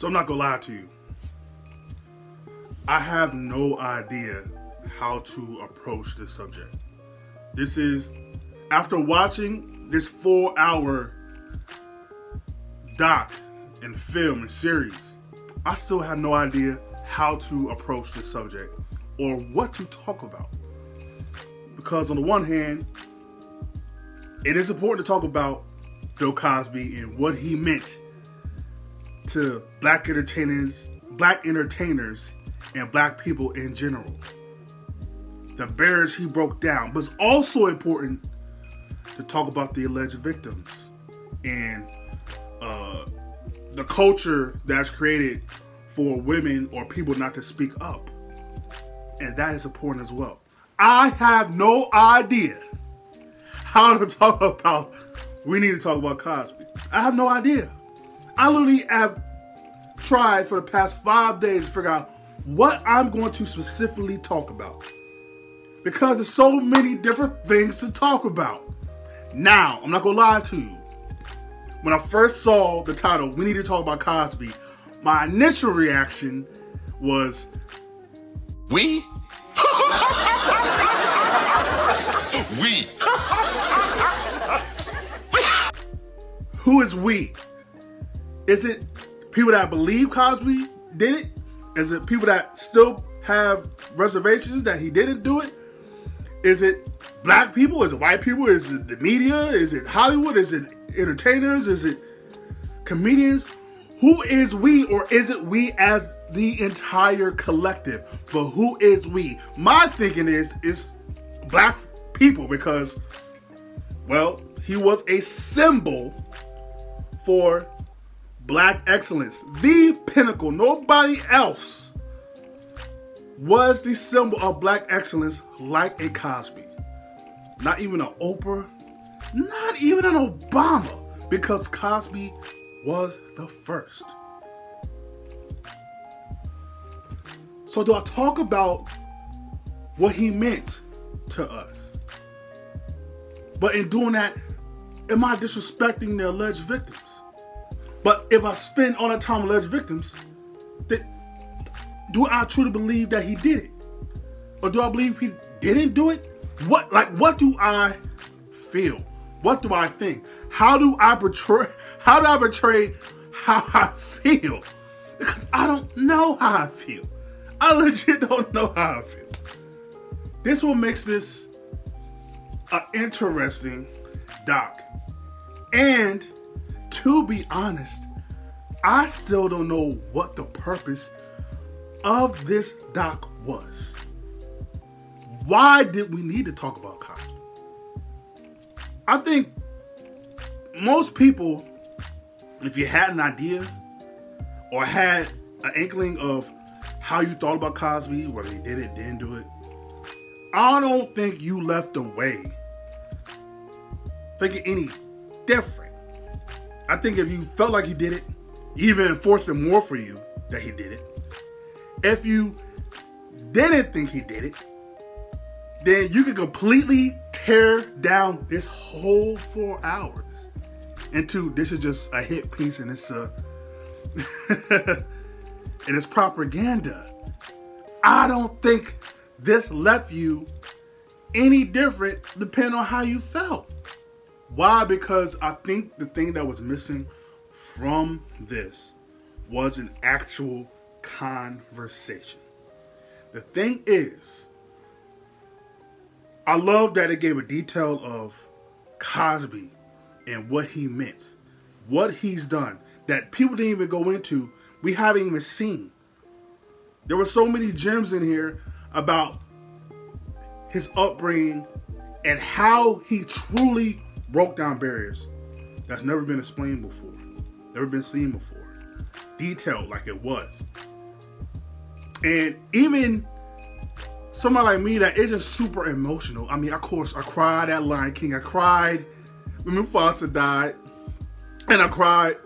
So I'm not gonna lie to you. I have no idea how to approach this subject. This is after watching this four hour doc and film and series, I still have no idea how to approach this subject or what to talk about. Because on the one hand, it is important to talk about Bill Cosby and what he meant to black entertainers, black entertainers and black people in general. The barriers he broke down, but it's also important to talk about the alleged victims and uh, the culture that's created for women or people not to speak up. And that is important as well. I have no idea how to talk about we need to talk about Cosby. I have no idea. I literally have tried for the past five days to figure out what I'm going to specifically talk about. Because there's so many different things to talk about. Now, I'm not gonna lie to you. When I first saw the title, we need to talk about Cosby, my initial reaction was We? we. who is we? Is it people that believe Cosby did it? Is it people that still have reservations that he didn't do it? Is it black people? Is it white people? Is it the media? Is it Hollywood? Is it entertainers? Is it comedians? Who is we, or is it we as the entire collective? But who is we? My thinking is is black people because, well, he was a symbol for black excellence, the pinnacle. Nobody else was the symbol of black excellence like a Cosby. Not even an Oprah, not even an Obama, because Cosby was the first. So, do I talk about what he meant to us? But in doing that, am I disrespecting the alleged victims? But if I spend all that time alleged victims, then do I truly believe that he did it? Or do I believe he didn't do it? What like what do I feel? What do I think? How do I betray how do I betray how I feel? Because I don't know how I feel. I legit don't know how I feel. This what makes this an interesting doc. And to be honest, I still don't know what the purpose of this doc was. Why did we need to talk about Cosby? I think most people, if you had an idea or had an inkling of how you thought about Cosby, whether he did it, didn't do it, I don't think you left away thinking any different. I think if you felt like he did it, even enforced it more for you that he did it. If you didn't think he did it, then you could completely tear down this whole four hours into this is just a hit piece and it's a and it's propaganda. I don't think this left you any different depending on how you felt. Why? Because I think the thing that was missing from this was an actual conversation. The thing is, I love that it gave a detail of Cosby and what he meant, what he's done that people didn't even go into, we haven't even seen. There were so many gems in here about his upbringing and how he truly broke down barriers that's never been explained before, never been seen before, detailed like it was. And even somebody like me that isn't super emotional. I mean, of course, I cried at Lion King. I cried when Mufasa died, and I cried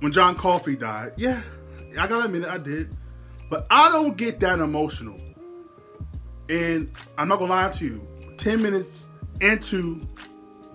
when John Coffey died. Yeah, I gotta admit it, I did. But I don't get that emotional. And I'm not gonna lie to you. Ten minutes into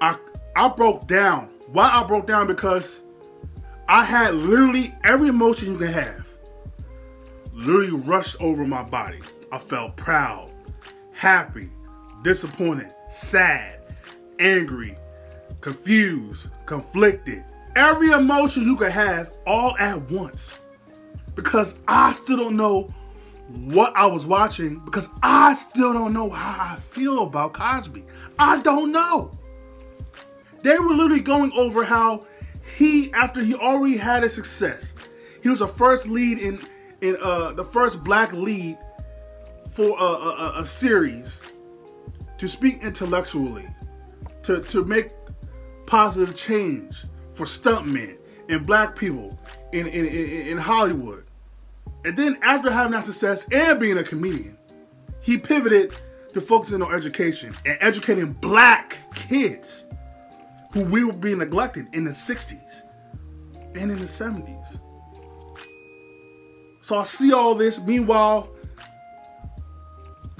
I I broke down. Why I broke down because I had literally every emotion you can have. Literally rushed over my body. I felt proud, happy, disappointed, sad, angry, confused, conflicted. Every emotion you could have all at once. Because I still don't know what I was watching because I still don't know how I feel about Cosby. I don't know. They were literally going over how he, after he already had a success, he was the first lead in in uh the first black lead for a, a, a series to speak intellectually, to to make positive change for stuntmen and black people in in, in, in Hollywood. And then after having that success and being a comedian, he pivoted to focusing on education and educating black kids who we were being neglected in the 60s and in the 70s. So I see all this. Meanwhile,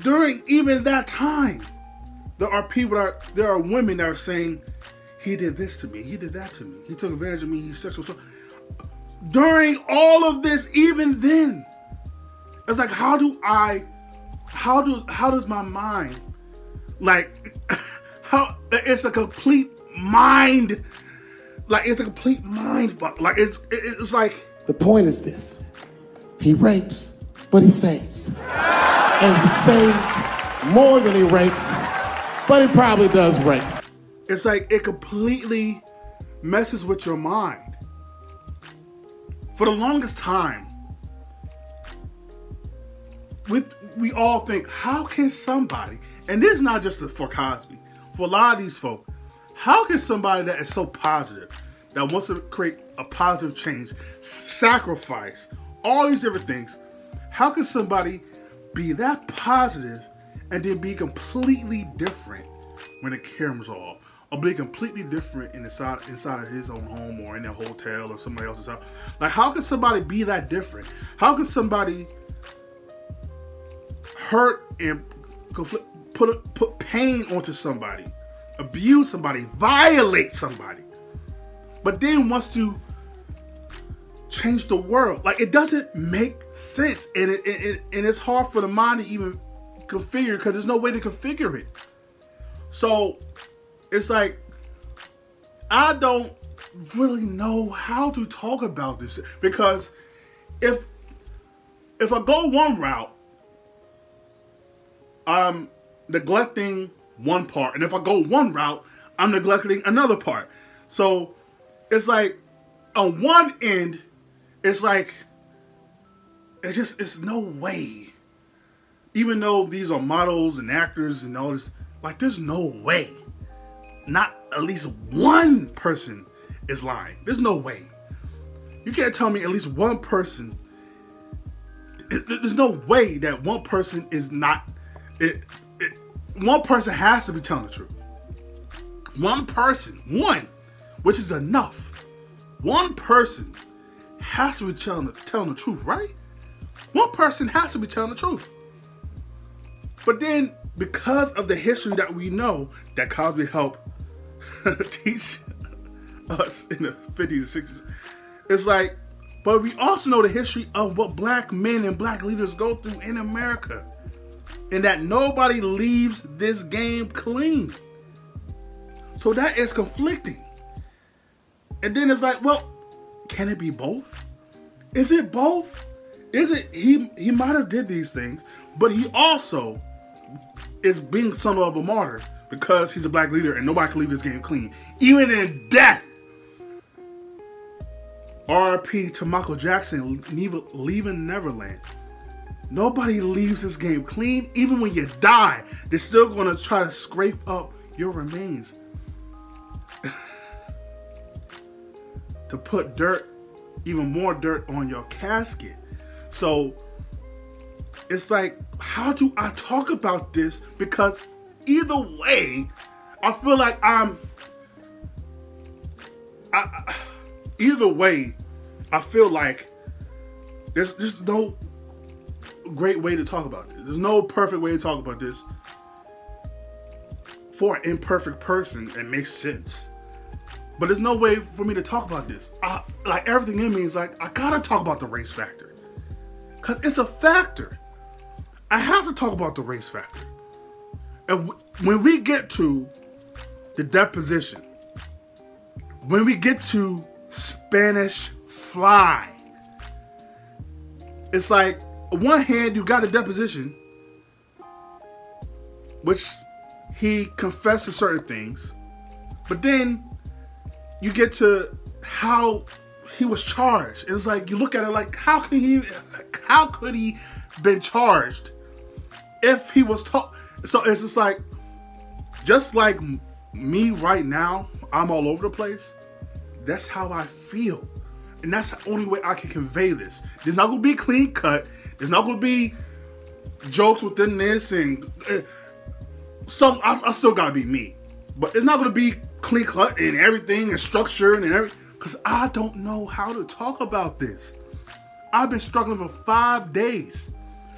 during even that time, there are people that are, there are women that are saying, he did this to me, he did that to me, he took advantage of me, he's sexual. So during all of this, even then, it's like, how do I, how do, how does my mind, like, how, it's a complete mind, like, it's a complete mind fuck. Like, it's, it's like. The point is this he rapes, but he saves. And he saves more than he rapes, but he probably does rape. It's like it completely messes with your mind for the longest time, with we all think, how can somebody, and this is not just for Cosby, for a lot of these folk, how can somebody that is so positive, that wants to create a positive change, sacrifice all these different things, how can somebody be that positive and then be completely different when the camera's off? or be completely different inside inside of his own home or in a hotel or somebody else's house. Like, how can somebody be that different? How can somebody hurt and put put pain onto somebody, abuse somebody, violate somebody, but then wants to change the world? Like, it doesn't make sense, and it, it, it and it's hard for the mind to even configure because there's no way to configure it. So it's like I don't really know how to talk about this because if if I go one route, I'm neglecting one part, and if I go one route, I'm neglecting another part. So it's like on one end, it's like it's just it's no way. Even though these are models and actors and all this, like there's no way not at least one person is lying. There's no way. You can't tell me at least one person. There's no way that one person is not. It, one person has to be telling the truth. One person, one, which is enough. One person has to be telling the, telling the truth, right? One person has to be telling the truth. But then, because of the history that we know that Cosby helped teach us in the 50s and 60s. It's like, but we also know the history of what black men and black leaders go through in America. And that nobody leaves this game clean. So that is conflicting. And then it's like, well, can it be both? Is it both? Is it he he might have did these things, but he also is being some of a martyr because he's a black leader and nobody can leave this game clean. Even in death. RP to Michael Jackson leaving Neverland. Nobody leaves this game clean. Even when you die, they're still going to try to scrape up your remains. to put dirt, even more dirt on your casket. So it's like, how do I talk about this? Because either way, I feel like I'm. I, either way, I feel like There's just no great way to talk about this. There's no perfect way to talk about this. For an imperfect person, it makes sense. But there's no way for me to talk about this. I, like everything in me is like, I gotta talk about the race factor. Cause it's a factor. I have to talk about the race factor. And when we get to the deposition, when we get to Spanish fly, it's like one hand you got a deposition, which he confessed to certain things, but then you get to how he was charged. It's like you look at it like how could he how could he been charged if he was taught? So it's just like just like me right now i'm all over the place that's how i feel. And that's the only way i can convey this. There's not gonna be clean cut there's not gonna be jokes within this and uh, some I, I still gotta be me but it's not gonna be clean cut and everything and structure and everything because i don't know how to talk about this i've been struggling for five days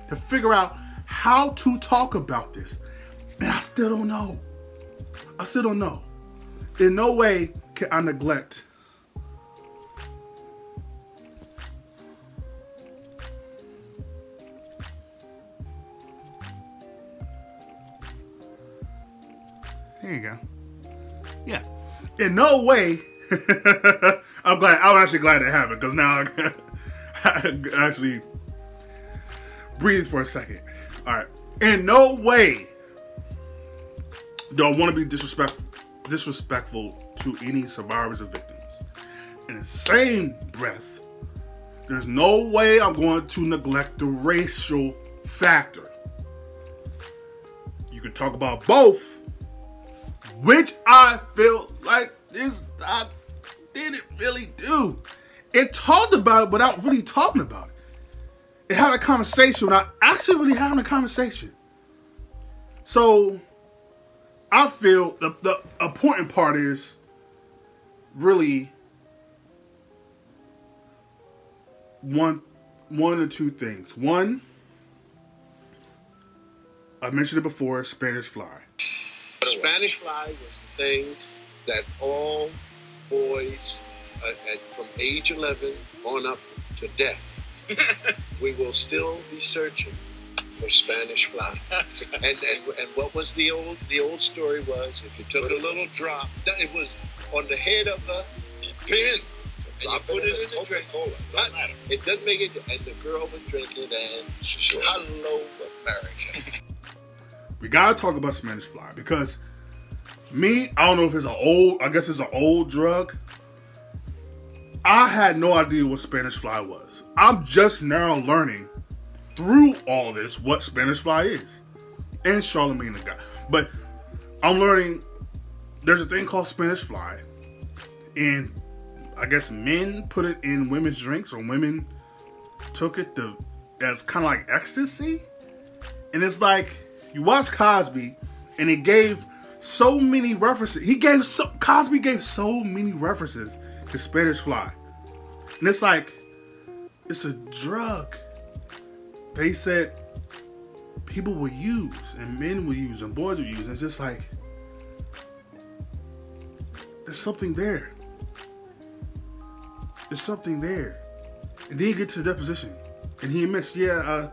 to figure out how to talk about this. And I still don't know. I still don't know. In no way can I neglect There you go. Yeah. In no way. I'm glad. I'm actually glad to have it because now I, I actually breathe for a second. All right. In no way do I want to be disrespect, disrespectful to any survivors or victims. In the same breath, there's no way I'm going to neglect the racial factor. You can talk about both, which I feel like this I didn't really do. It talked about it without really talking about it it had a conversation without actually really having a conversation. So I feel the, the important part is really one one or two things. One, I mentioned it before, Spanish fly. Spanish fly was the thing that all boys uh, at, from age 11 on up to death we will still be searching for Spanish fly. and, and and what was the old the old story was if you took a little drop, it was on the head of the pin. And you put it in the drink. Don't matter. It doesn't make it. And the girl was drinking, and she said, hello America. We gotta talk about Spanish fly because me, I don't know if it's an old, I guess it's an old drug. I had no idea what Spanish fly was. I'm just now learning through all this what Spanish fly is. And Charlemagne the. But I'm learning there's a thing called Spanish fly. And I guess men put it in women's drinks or women took it to as kind of like ecstasy. And it's like you watch Cosby and it gave so many references. He gave so Cosby gave so many references to Spanish fly. And it's like it's a drug. They said people will use and men will use and boys will use. And it's just like there's something there. There's something there. And then you get to the deposition. And he admits, yeah,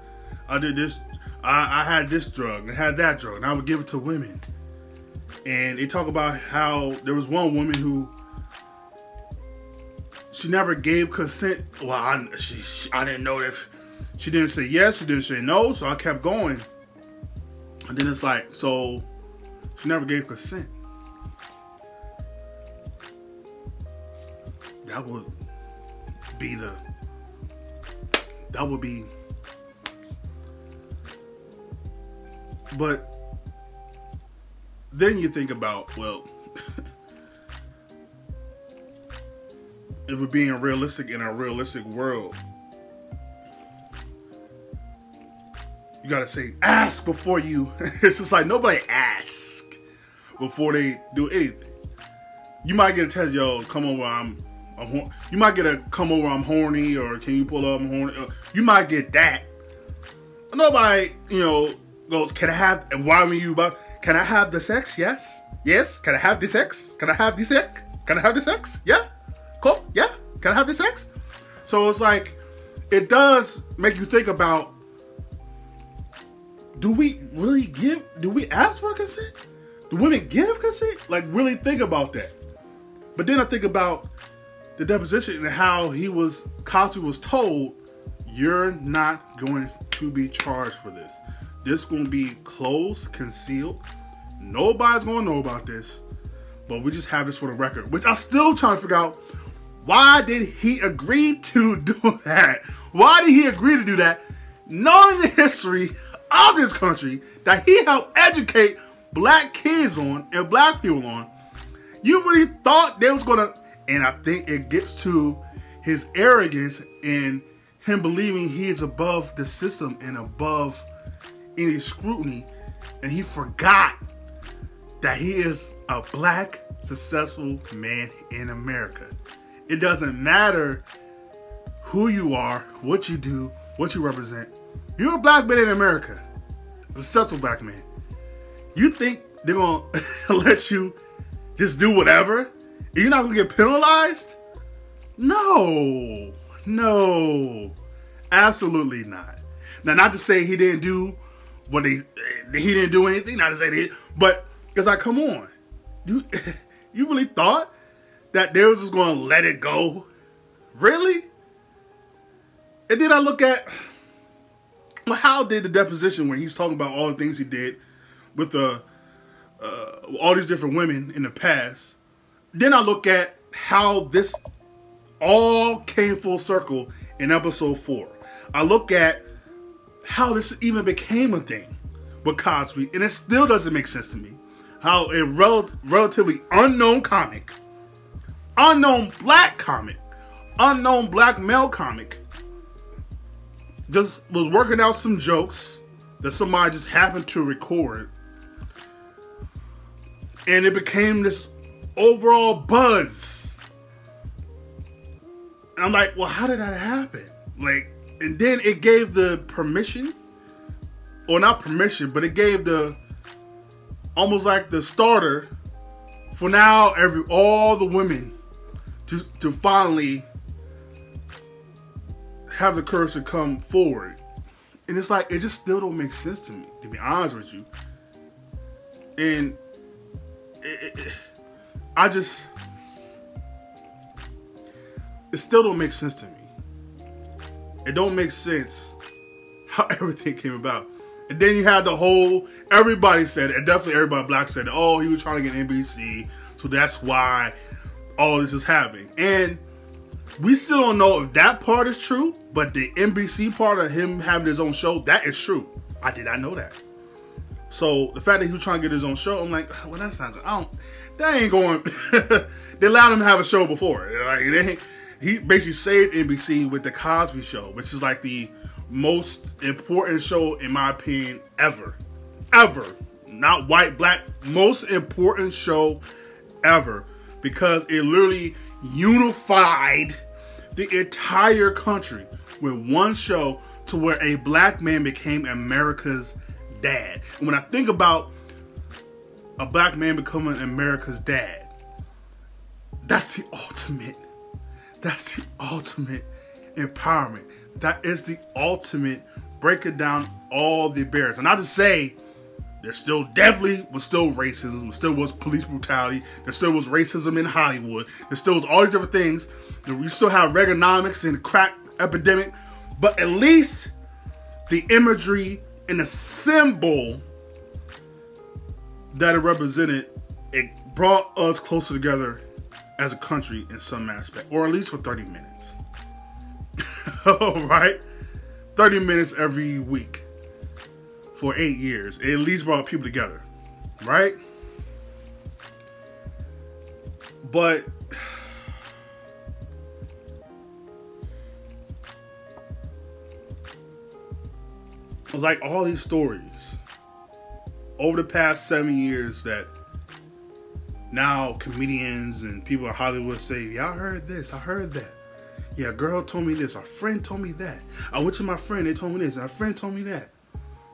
I, I did this. I, I had this drug and had that drug. And I would give it to women. And they talk about how there was one woman who she never gave consent. Well, I, she, she, I didn't know if she didn't say yes, she didn't say no, so I kept going. And then it's like, so she never gave consent. That would be the. That would be. But then you think about, well, if we're being realistic in a realistic world, you gotta say ask before you. it's just like nobody ask before they do anything. You might get a test, yo, come over. I'm I'm you might get a come over, I'm horny, or can you pull up, I'm horny. Uh, You might get that. Nobody, you know, goes, can I have, why were you about, can I have the sex? Yes. Yes. Can I have the sex? Can I have the sex? Can I have the sex? Yeah. Cool. Yeah. Can I have the sex? So it's like, it does make you think about do we really give do we ask for consent do women give consent like really think about that but then i think about the deposition and how he was cosby was told you're not going to be charged for this this to be closed concealed. Nobody's to know about this but we just have this for the record which i'm still trying to figure out why did he agree to do that? Why did he agree to do that knowing the history of this country that he helped educate black kids on and black people on, you really thought they was gonna and I think it gets to his arrogance and him believing he is above the system and above any scrutiny, and he forgot that he is a black successful man in America. It doesn't matter who you are, what you do, what you represent. You're a black man in America, a successful black man. You think they're gonna let you just do whatever? You're not gonna get penalized? No, no, absolutely not. Now, not to say he didn't do what he he didn't do anything. Not to say that, but it's like, come on, you you really thought that they was just gonna let it go? Really? And then I look at well, how did the deposition when he's talking about all the things he did with the uh, all these different women in the past? Then I look at how this all came full circle in episode four. I look at how this even became a thing with Cosby, and it still doesn't make sense to me. How a rel- relatively unknown comic, unknown black comic, unknown black male comic, just was working out some jokes that somebody just happened to record, and it became this overall buzz. And I'm like, well, how did that happen? Like, and then it gave the permission, or not permission, but it gave the almost like the starter for now every all the women to to finally have the courage to come forward. And it's like it just still don't make sense to me, to be honest with you. And it, it, I just it still don't make sense to me. It don't make sense how everything came about. And then you had the whole everybody said and definitely everybody black said, oh, he was trying to get NBC, so that's why all this is happening. And we still don't know if that part is true, but the NBC part of him having his own show, that is true. I did not know that. So the fact that he was trying to get his own show, I'm like, well, that's not good. I don't. That ain't going. they allowed him to have a show before. Like he basically saved NBC with the Cosby Show, which is like the most important show in my opinion ever, ever. Not white, black, most important show ever because it literally unified the entire country with one show to where a black man became America's dad. And when I think about a black man becoming America's dad, that's the ultimate. That's the ultimate empowerment. That is the ultimate breaking down all the barriers. And not to say there still definitely was still racism, there still was police brutality, there still was racism in Hollywood, there still was all these different things. We still have Reaganomics and crack epidemic, but at least the imagery and the symbol that it represented, it brought us closer together as a country in some aspect, or at least for 30 minutes. All right? 30 minutes every week for eight years. It at least brought people together, right? But like all these stories over the past seven years that now comedians and people in Hollywood say, "Yeah, I heard this, I heard that." Yeah, a girl told me this, a friend told me that. I went to my friend, they told me this, and a friend told me that.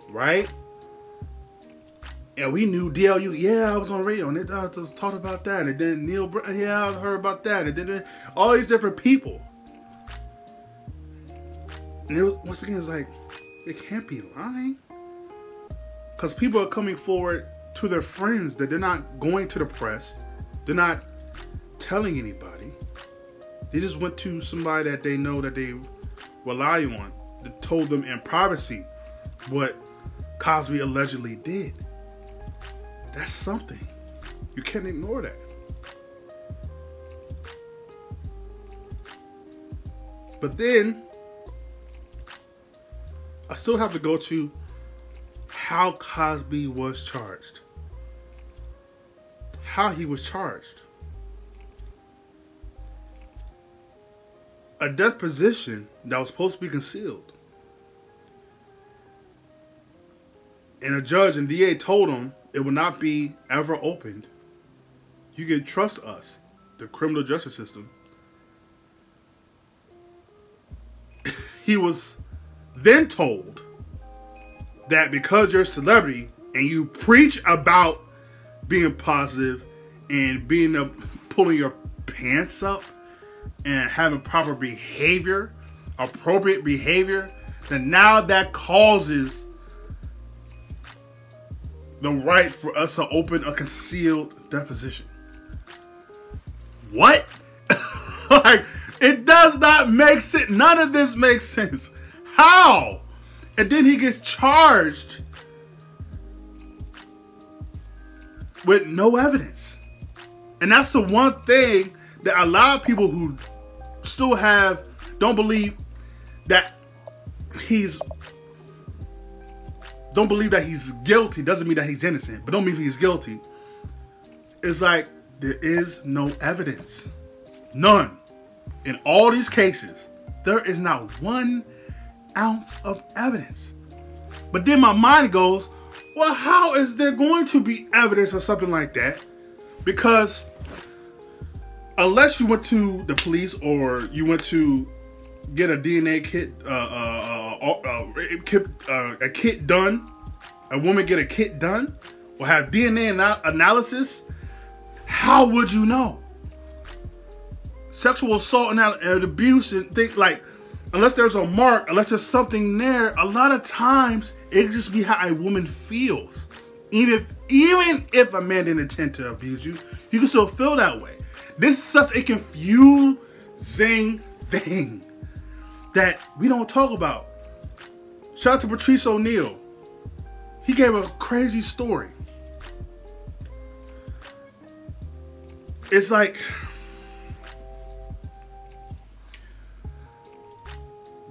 Right? And we knew DLU, yeah, I was on radio and they uh, talked about that. And then Neil, Br- yeah, I heard about that. And then all these different people. And it was, once again, it's like, it can't be lying. Because people are coming forward to their friends that they're not going to the press. They're not telling anybody. They just went to somebody that they know that they rely on that told them in privacy what Cosby allegedly did. That's something. You can't ignore that. But then I still have to go to how Cosby was charged. How he was charged. A deposition that was supposed to be concealed. And a judge and DA told him it will not be ever opened. You can trust us, the criminal justice system. he was then told that because you're a celebrity and you preach about being positive and being up, pulling your pants up and having proper behavior, appropriate behavior, then now that causes the right for us to open a concealed deposition. What? like, it does not make sense. None of this makes sense. How? And then he gets charged with no evidence. And that's the one thing that a lot of people who still have don't believe that he's don't believe that he's guilty doesn't mean that he's innocent, but don't mean he's guilty. It's like there is no evidence. None. In all these cases, there is not one ounce of evidence. But then my mind goes, well, how is there going to be evidence for something like that? Because unless you went to the police or you went to get a DNA kit, uh, uh, uh, uh, uh, a kit done, a woman get a kit done, or have DNA ana- analysis, how would you know? Sexual assault and abuse and think like, unless there's a mark, unless there's something there, a lot of times it just be how a woman feels. Even if even if a man didn't intend to abuse you, you can still feel that way. This is such a confusing thing that we don't talk about. Shout out to Patrice O'Neal. He gave a crazy story. It's like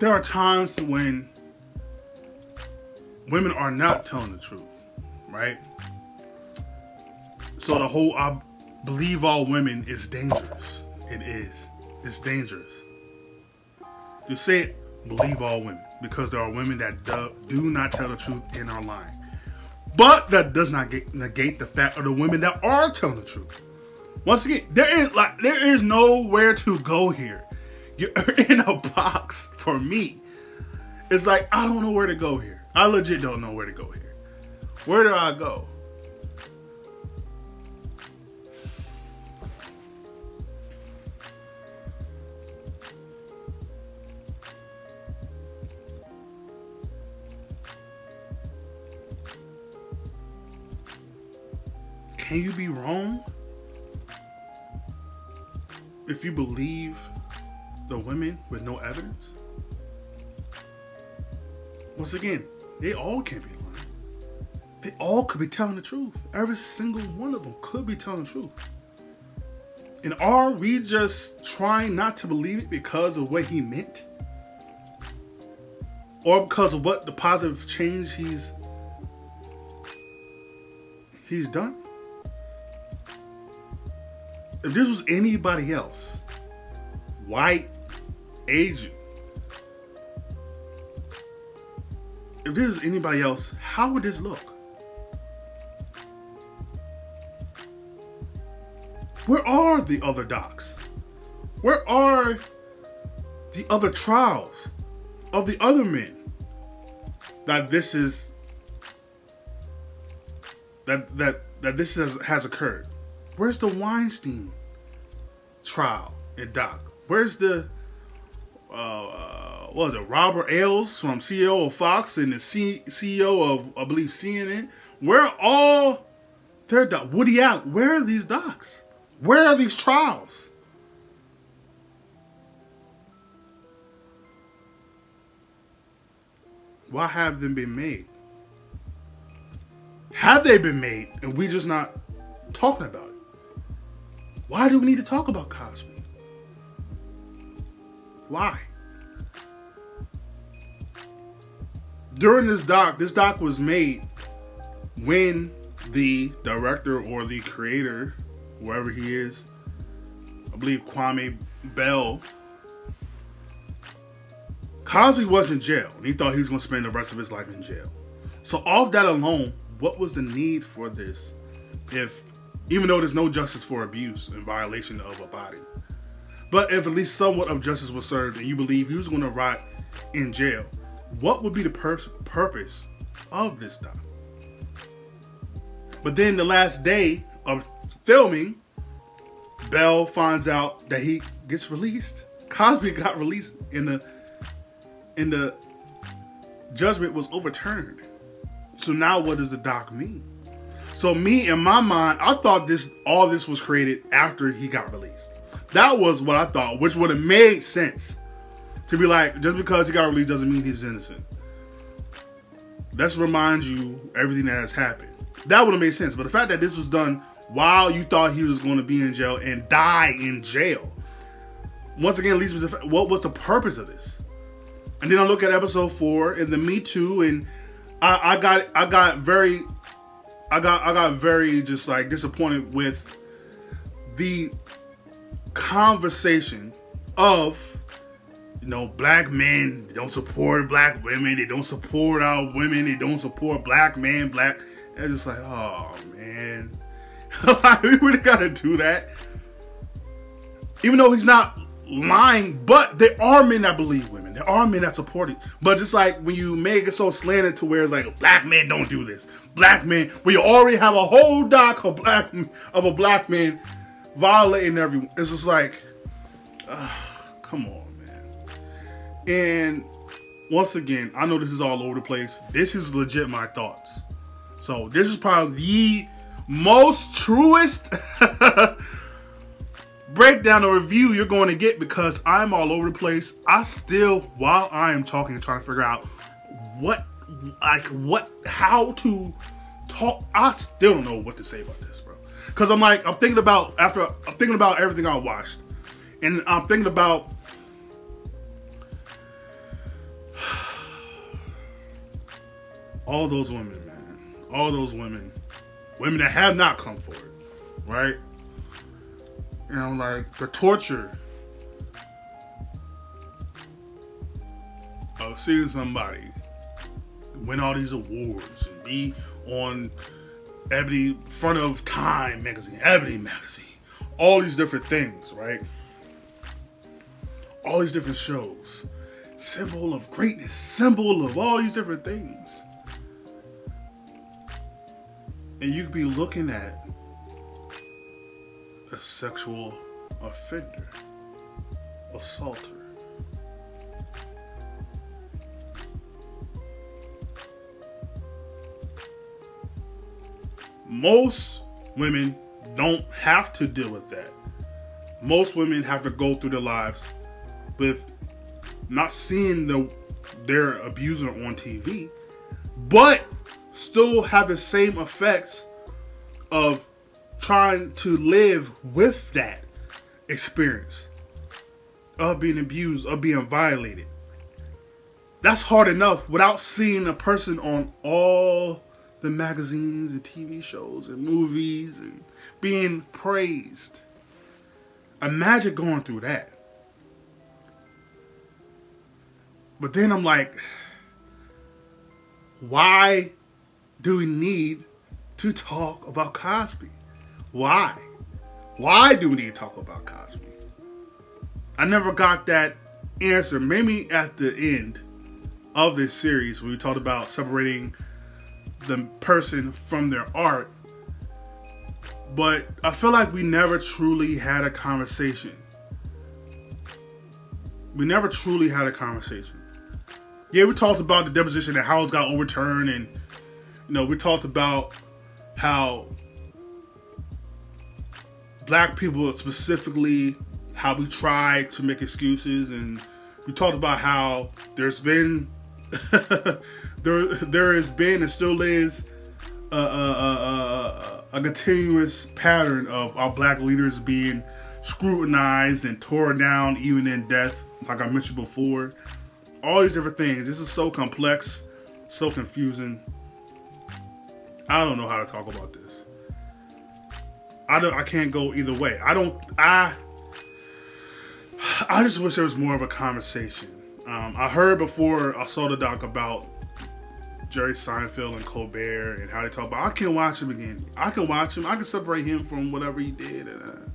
there are times when women are not telling the truth, right? So the whole I believe all women is dangerous. It is. It's dangerous. You say believe all women because there are women that do, do not tell the truth in our line. But that does not get, negate the fact of the women that are telling the truth. Once again, there is like there is nowhere to go here. You're in a box for me. It's like I don't know where to go here. I legit don't know where to go here. Where do I go? Can you be wrong? If you believe the women with no evidence? Once again, they all can't be lying. They all could be telling the truth. Every single one of them could be telling the truth. And are we just trying not to believe it because of what he meant? Or because of what the positive change he's he's done? If this was anybody else, white, Asian, if this anybody else, how would this look? Where are the other docs? Where are the other trials of the other men that this is that that that this has has occurred? Where's the Weinstein trial and doc? Where's the uh, what was it Robert Ailes from CEO of Fox and the C- CEO of I believe CNN? Where are all their doc? Woody Allen? Where are these docs? Where are these trials? Why have them been made? Have they been made and we just not talking about it? Why do we need to talk about Cosby? Why? During this doc, this doc was made when the director or the creator, whoever he is, I believe Kamau Bell, Cosby was in jail and he thought he was going to spend the rest of his life in jail. So, off that alone, what was the need for this if, even though there's no justice for abuse and violation of a body, but if at least somewhat of justice was served and you believe he was going to rot in jail, what would be the pur- purpose of this doc? But then the last day of filming, Bell finds out that he gets released. Cosby got released in the in the judgment was overturned. So now what does the doc mean? So me in my mind, I thought this all this was created after he got released. That was what I thought, which would have made sense. To be like, just because he got released doesn't mean he's innocent. Let's remind you everything that has happened. That would have made sense. But the fact that this was done while you thought he was going to be in jail and die in jail, once again leads me to what was the purpose of this? And then I look at episode four and the Me Too, and I, I got I got very I got I got very just like disappointed with the conversation of you know black men don't support black women they don't support our women they don't support black men black it's just like oh man. We really gotta do that? Even though he's not lying but there are men that believe women there are men that support it. But just like when you make it so slanted to where it's like black men don't do this. Black men we already have a whole doc of black of a black man violating everyone. It's just like, uh, come on, man. And once again, I know this is all over the place. This is legit my thoughts. So this is probably the most truest breakdown or review you're going to get because I'm all over the place. I still, while I am talking, and trying to figure out what, like, what, how to talk. I still don't know what to say about this, bro. Because I'm like, I'm thinking about after I'm thinking about everything I watched, and I'm thinking about all those women, man, all those women, women that have not come forward, right? And I'm like, the torture of seeing somebody win all these awards and be on Ebony, front of Time magazine, Ebony magazine, all these different things, right? All these different shows, symbol of greatness, symbol of all these different things. And you could be looking at a sexual offender, assaulter. Most women don't have to deal with that. Most women have to go through their lives with not seeing the their abuser on TV, but still have the same effects of trying to live with that experience of being abused, of being violated. That's hard enough without seeing a person on all the magazines and TV shows and movies and being praised. Imagine going through that. But then I'm like, why do we need to talk about Cosby? Why? Why do we need to talk about Cosby? I never got that answer. Maybe at the end of this series, when we talked about separating the person from their art. But I feel like we never truly had a conversation. We never truly had a conversation. Yeah, we talked about the deposition and how it got overturned, and you know, we talked about how black people specifically how we tried to make excuses and we talked about how there's been there there has been and still is a, a, a, a, continuous pattern of our black leaders being scrutinized and torn down even in death like i mentioned before. All these different things. This is so complex so confusing. I don't know how to talk about this. I don't i can't go either way. I don't i i just wish there was more of a conversation. Um, I heard before I saw the doc about Jerry Seinfeld and Colbert and how they talk about. I can't watch him again. I can watch him. I can separate him from whatever he did. And, uh,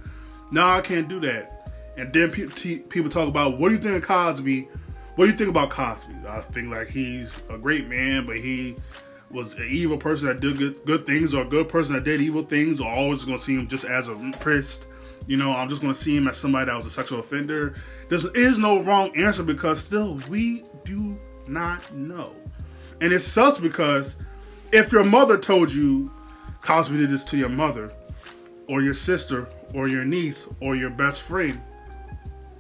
no, I can't do that. And then pe- people talk about what do you think of Cosby? What do you think about Cosby? I think like he's a great man, but he was an evil person that did good, good things, or a good person that did evil things, or always going to see him just as a priest. You know, I'm just going to see him as somebody that was a sexual offender. There is no wrong answer because still we do not know. And it sucks because if your mother told you Cosby did this to your mother, or your sister, or your niece, or your best friend,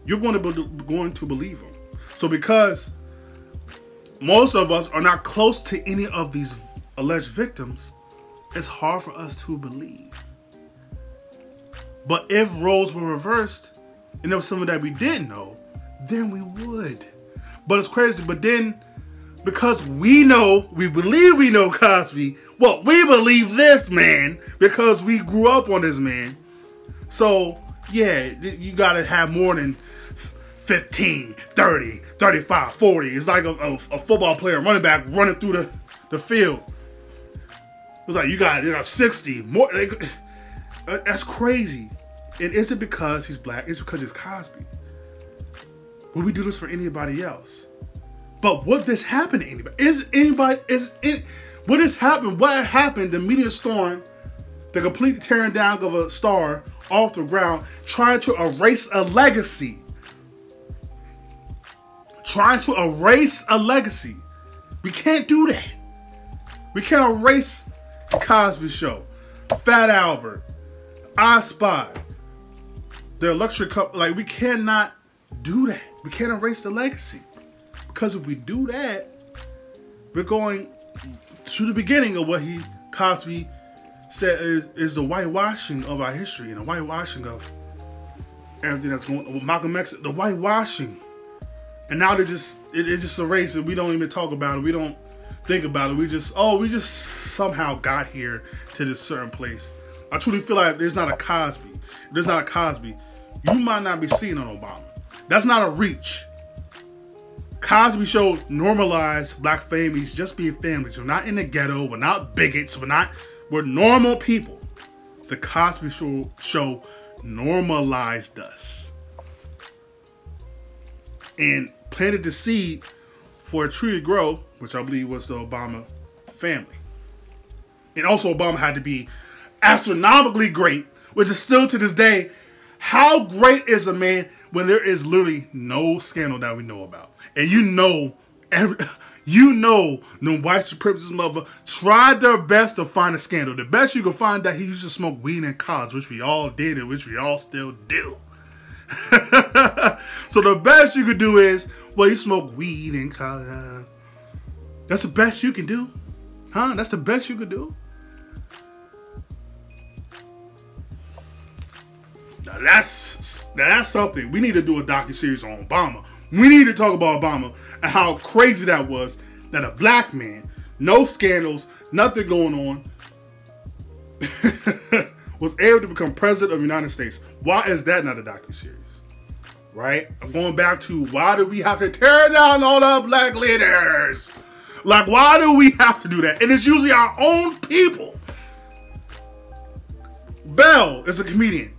you're going to be going to believe them. So because most of us are not close to any of these alleged victims, it's hard for us to believe. But if roles were reversed, and there was something that we didn't know, then we would. But it's crazy. But then, because we know, we believe we know Cosby, well, we believe this man because we grew up on this man. So, yeah, you gotta have more than 15, 30, 35, 40. It's like a, a, a football player, running back, running through the, the field. It's like you got, you got 60 more. Like, uh, that's crazy. And is it because he's black? It's because it's Cosby. Would we do this for anybody else? But would this happen to anybody? Is anybody is it what has happened? What happened? The media storm, the complete tearing down of a star off the ground, trying to erase a legacy. Trying to erase a legacy. We can't do that. We can't erase the Cosby Show, Fat Albert, I Spy, the electric cup. Like we cannot do that. We can't erase the legacy because if we do that, we're going to the beginning of what he Cosby said is, is the whitewashing of our history and the whitewashing of everything that's going. With Malcolm X, the whitewashing, and now they're just it, it just erased it. We don't even talk about it. We don't think about it. We just oh we just somehow got here to this certain place. I truly feel like there's not a Cosby. There's not a Cosby. You might not be seeing on Obama. That's not a reach. Cosby Show normalized black families just being families. We're not in the ghetto. We're not bigots. We're not. We're normal people. The Cosby Show, show normalized us and planted the seed for a tree to grow, which I believe was the Obama family. And also, Obama had to be astronomically great, which is still to this day. How great is a man when there is literally no scandal that we know about? And you know, every, you know, the white supremacist mother tried their best to find a scandal. The best you could find that he used to smoke weed in college, which we all did and which we all still do. so the best you could do is, well, you smoke weed in college. That's the best you can do, huh? That's the best you could do. Now that's now that's something. We need to do a docu series on Obama. We need to talk about Obama and how crazy that was that a black man, no scandals, nothing going on, was able to become president of the United States. Why is that not a docu series? Right? I'm going back to why do we have to tear down all the black leaders? Like, why do we have to do that? And it's usually our own people. Bell is a comedian.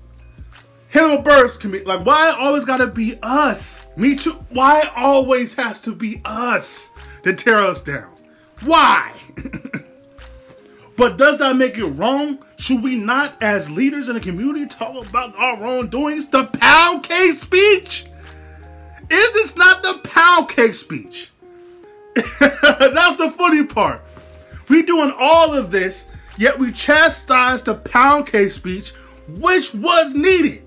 Hannibal Buress can be like, why always gotta be us? Me too. Why always has to be us to tear us down? Why? but does that make it wrong? Should we not, as leaders in the community, talk about our wrongdoings? The pound cake speech? Is this not the pound cake speech? That's the funny part. We doing all of this, yet we chastise the pound cake speech, which was needed.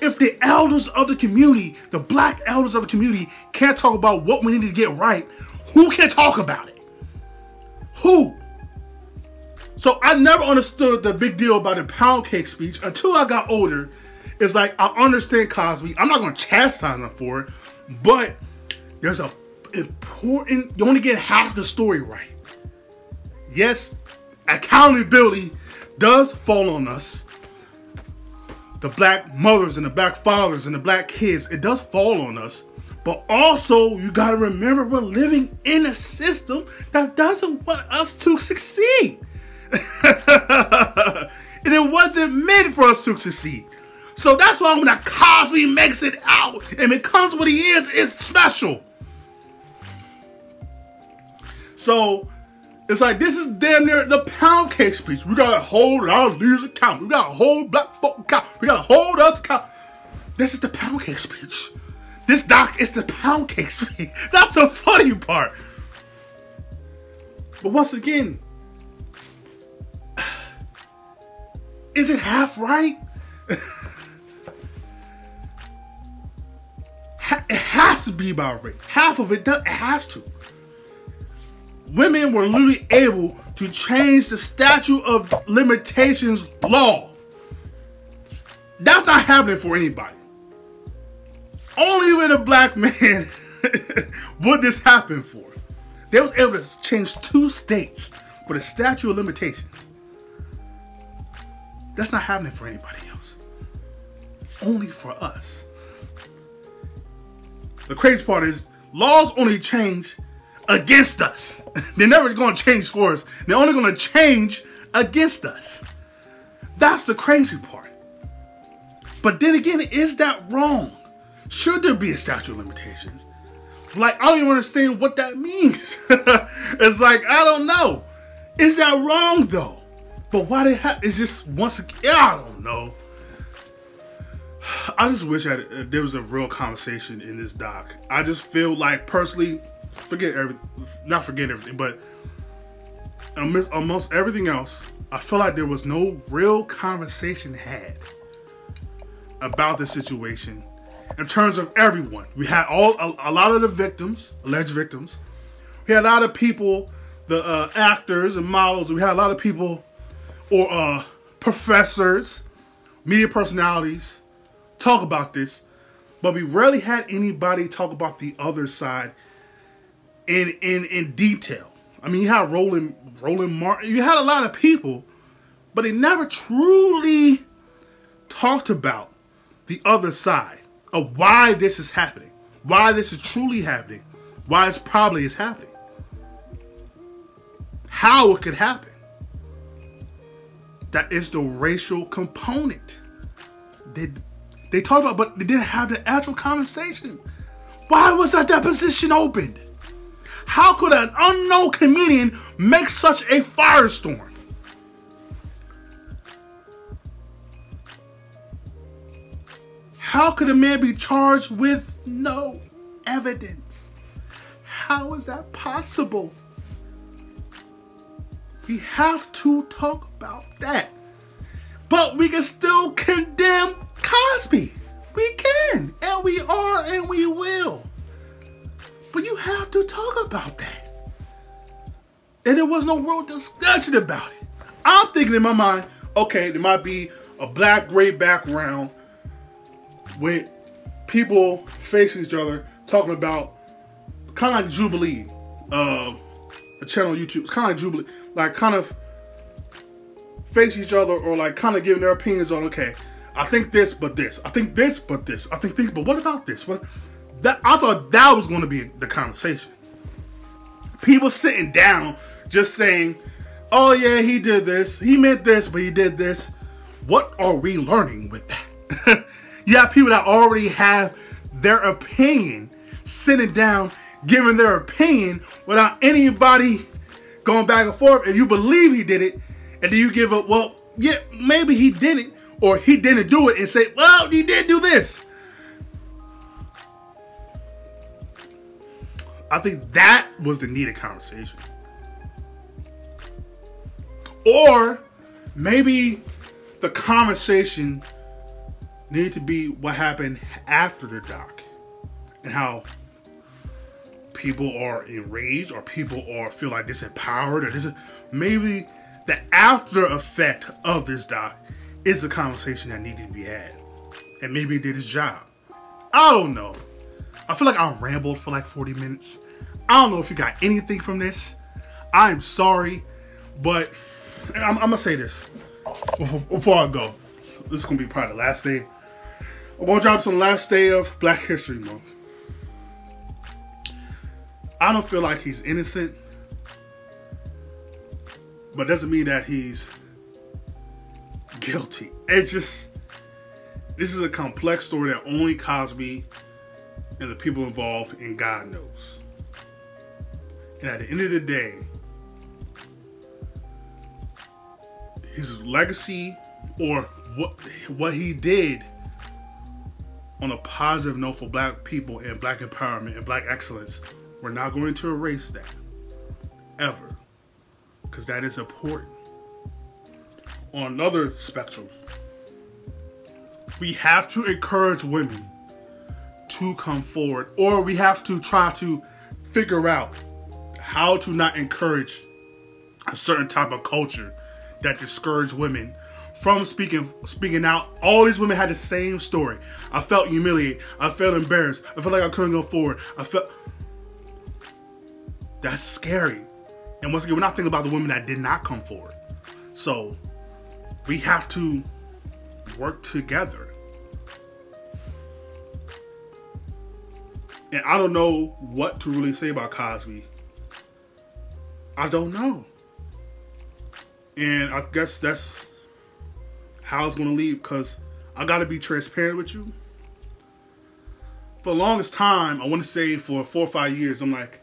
If the elders of the community, the black elders of the community, can't talk about what we need to get right, who can talk about it? Who? So I never understood the big deal about the pound cake speech until I got older. It's like I understand Cosby. I'm not gonna chastise him for it, but there's a important you only get half the story right. Yes, accountability does fall on us. The black mothers and the black fathers and the black kids, it does fall on us. But also, you gotta remember we're living in a system that doesn't want us to succeed. and it wasn't meant for us to succeed. So that's why when a Cosby makes it out and becomes what he is, it's special. So it's like this is damn near the pound cake speech. We gotta hold our leaders accountable. We gotta hold black folk accountable. We gotta hold us accountable. This is the pound cake speech. This doc is the pound cake speech. That's the funny part. But once again, is it half right? it has to be about race. Half of it, does, it has to women were literally able to change the statute of limitations law. That's not happening for anybody. Only with a black man would this happen for. They was able to change two states for the statute of limitations. That's not happening for anybody else. Only for us. The crazy part is laws only change against us. They're never going to change for us. They're only going to change against us. That's the crazy part. But then again, is that wrong? Should there be a statute of limitations? Like, I don't even understand what that means. it's like, I don't know. Is that wrong though? But why they have, it's just once again, I don't know. I just wish I, uh, there was a real conversation in this doc. I just feel like personally, forget every, not forget everything, but amidst, amongst everything else, I feel like there was no real conversation had about the situation in terms of everyone. We had all a, a lot of the victims, alleged victims. We had a lot of people, the uh, actors and models. We had a lot of people, or uh, professors, media personalities, talk about this, but we rarely had anybody talk about the other side in in in detail. I mean, you had Roland Roland Martin. You had a lot of people, but they never truly talked about the other side of why this is happening, why this is truly happening, why it's probably is happening, how it could happen. That is the racial component. They they talked about, but they didn't have the actual conversation. Why was that deposition opened? How could an unknown comedian make such a firestorm? How could a man be charged with no evidence? How is that possible? We have to talk about that. But we can still condemn Cosby. We can, and we are, and we will. But you have to talk about that. And there was no real discussion about it. I'm thinking in my mind, okay, there might be a black gray background with people facing each other talking about kind of like Jubilee, uh, a channel on YouTube. It's kind of like Jubilee, like kind of face each other or like kind of giving their opinions on, okay, I think this, but this. I think this, but this. I think this, but what about this? What? That I thought that was going to be the conversation. People sitting down just saying, "Oh yeah, he did this. He meant this, but he did this." What are we learning with that? You have people that already have their opinion sitting down, giving their opinion without anybody going back and forth. If you believe he did it, and then you give up, well, yeah, maybe he didn't, or he didn't do it, and say, well, he did do this. I think that was the needed conversation. Or maybe the conversation needed to be what happened after the doc and how people are enraged or people are feel like disempowered or this is maybe the after effect of this doc is the conversation that needed to be had. And maybe it did its job. I don't know i feel like i rambled for like 40 minutes. I don't know if you got anything from this. I'm sorry but i'm, I'm gonna say this before, i go. This is gonna be probably the last day. I'm gonna drop the last day of black history month. I don't feel like he's innocent, but doesn't mean that he's guilty. It's just this is a complex story that only Cosby and the people involved and God knows. And at the end of the day, his legacy or what what he did on a positive note for black people and black empowerment and black excellence we're not going to erase that ever because that is important. On another spectrum, we have to encourage women to come forward, or we have to try to figure out how to not encourage a certain type of culture that discourage women from speaking speaking out. All these women had the same story. I felt humiliated. I felt embarrassed. I felt like I couldn't go forward. I felt that's scary. And once again, we're not thinking about the women that did not come forward. So we have to work together. And I don't know what to really say about Cosby. I don't know. And I guess that's how it's going to leave because I got to be transparent with you. For the longest time, I want to say for four or five years, I'm like,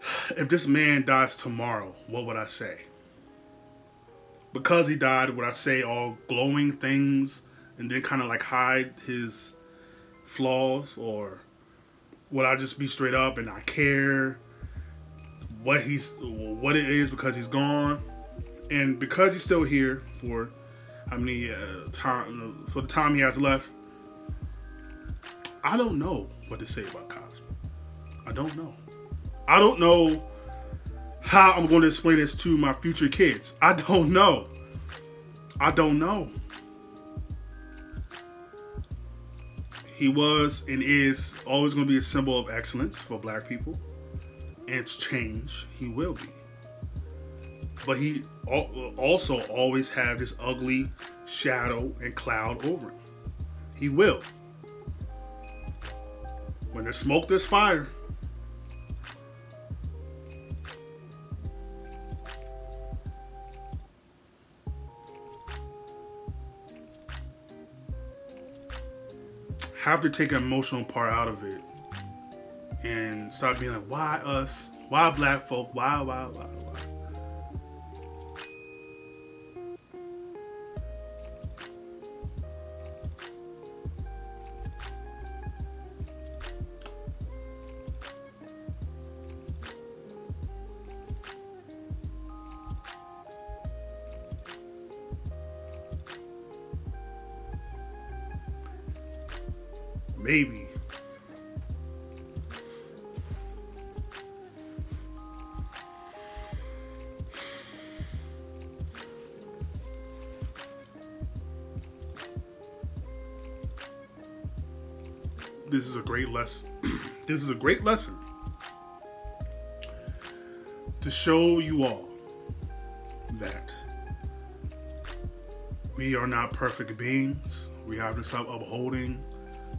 if this man dies tomorrow, what would I say? Because he died, would I say all glowing things and then kind of like hide his flaws? Or would I just be straight up and not care what he's what it is because he's gone? And because he's still here for how many uh, time for the time he has left, I don't know what to say about Cosby. I don't know. I don't know how I'm going to explain this to my future kids. I don't know. I don't know. He was and is always going to be a symbol of excellence for black people. And change. He will be. But he also always have this ugly shadow and cloud over him. He will. When there's smoke, there's fire. Have to take an emotional part out of it and start being like, why us? Why black folk? Why, why, why, show you all that we are not perfect beings. We have to stop upholding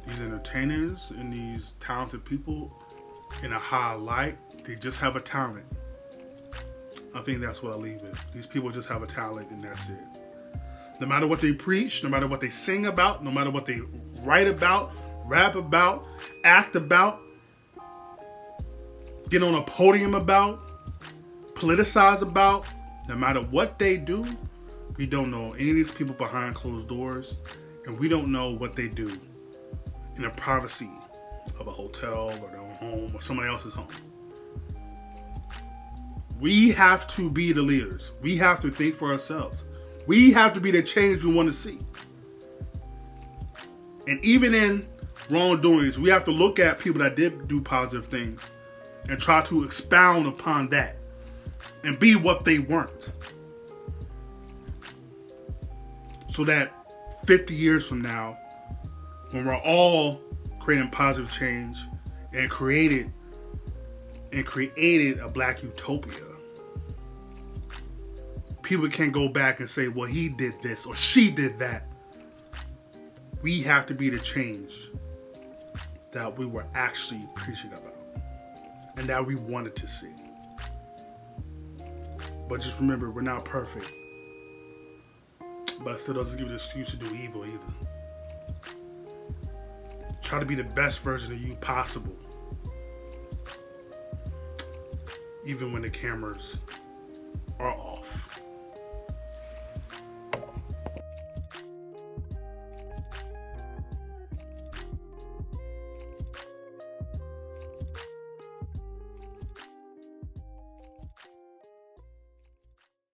these entertainers and these talented people in a high light. They just have a talent. I think that's what I leave it. These people just have a talent and that's it. No matter what they preach, no matter what they sing about, no matter what they write about, rap about, act about, get on a podium about, politicize about, no matter what they do, we don't know any of these people behind closed doors, and we don't know what they do in the privacy of a hotel or their own home or somebody else's home. We have to be the leaders. We have to think for ourselves. We have to be the change we want to see. And even in wrongdoings, we have to look at people that did do positive things and try to expound upon that and be what they weren't. So that 50 years from now, when we're all creating positive change and created and created a black utopia, people can't go back and say, well, he did this or she did that. We have to be the change that we were actually preaching about and that we wanted to see. But just remember, we're not perfect. But it still doesn't give you the excuse to do evil either. Try to be the best version of you possible. Even when the cameras are off.